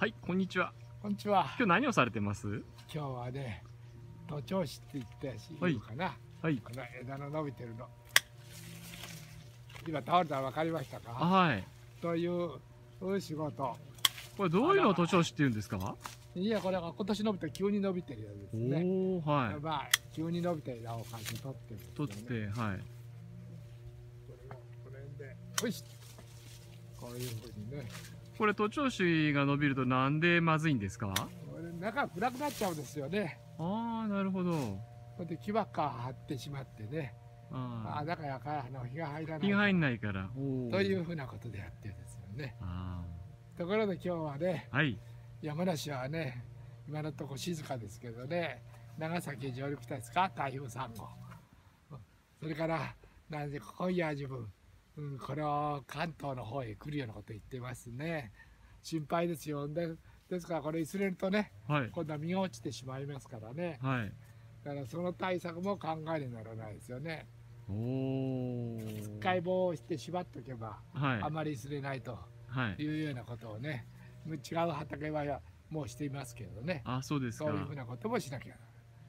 はい、こんにちは。こんにちは。今日何をされてます？今日はね、徒長枝って言ってしはいいのかな。はい。この枝の伸びてるの。今倒れたら分かりましたあかはい。という仕事。これどういうのを徒長枝って言うんですか？いや、これが今年伸びて急に伸びてるようですね。おおはい。まあ、急に伸びた枝を感じ取ってるんですよ取ね、って、はい。これをこの辺で、よしこういうふうにね。これ徒長枝が伸びるとなんでまずいんですか？中暗くなっちゃうんですよね。ああ、なるほど。で木ばっか張ってしまってね。あああ、だからあの日が入らあ。ない。日が入んないから。というふうなことでやってるんですよね。あところで今日はね、あ。はい。山梨はね、今のところ静かですけどね、長崎へ上陸したですか、台風3号。それから、なんで今夜自分、うん、この関東の方へ来るようなこと言ってますね。心配ですよ。でですからこれ薄れるとね、はい。今度は実が落ちてしまいますからね。はい。だからその対策も考えにならないですよね。おお。つっかい棒をして縛っとけば、はい。あまり薄れないと。はい。いうようなことをね違う畑はもうしていますけどねあ、そうですかそういうふう。なこともしなきゃ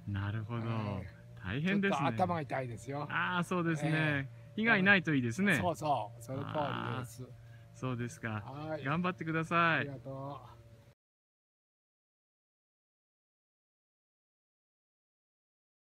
なるほど大変ですね。と頭が痛いですよ、ああ、そうですえね。被害ないといいですね。そうそうその通りですそうですか。はい頑張ってくだあさいり。がとう